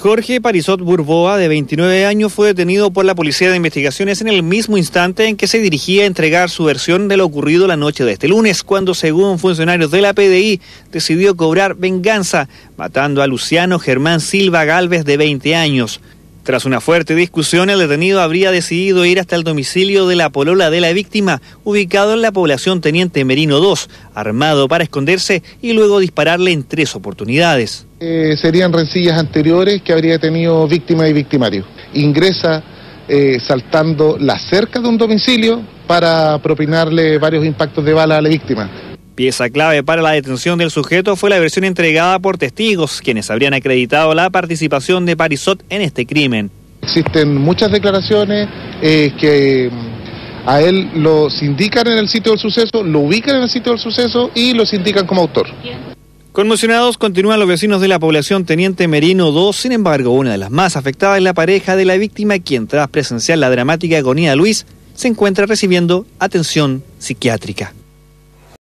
Jorge Parisot Burboa, de 29 años, fue detenido por la Policía de Investigaciones en el mismo instante en que se dirigía a entregar su versión de lo ocurrido la noche de este lunes, cuando, según funcionarios de la PDI, decidió cobrar venganza, matando a Luciano Germán Silva Galvez, de 20 años. Tras una fuerte discusión, el detenido habría decidido ir hasta el domicilio de la polola de la víctima, ubicado en la población Teniente Merino 2, armado para esconderse y luego dispararle en tres oportunidades. Eh, serían rencillas anteriores que habría tenido víctima y victimario. Ingresa eh, saltando la cerca de un domicilio para propinarle varios impactos de bala a la víctima. Pieza clave para la detención del sujeto fue la versión entregada por testigos, quienes habrían acreditado la participación de Parisot en este crimen. Existen muchas declaraciones eh, que mm, a él los indican en el sitio del suceso, lo ubican en el sitio del suceso y los indican como autor. Conmocionados continúan los vecinos de la población Teniente Merino 2, sin embargo, una de las más afectadas es la pareja de la víctima, quien tras presenciar la dramática agonía de Luis, se encuentra recibiendo atención psiquiátrica.